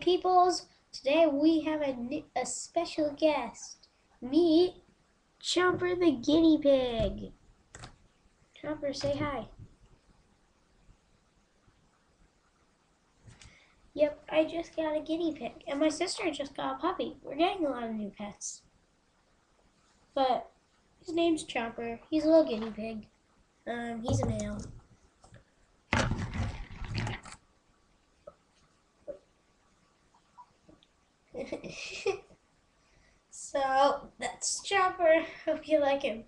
Peoples, today we have a, a special guest. Meet Chomper the guinea pig. Chomper, say hi. Yep, I just got a guinea pig, and my sister just got a puppy. We're getting a lot of new pets. But his name's Chomper. He's a little guinea pig. Um, he's a male. so that's Chomper. Hope you like him.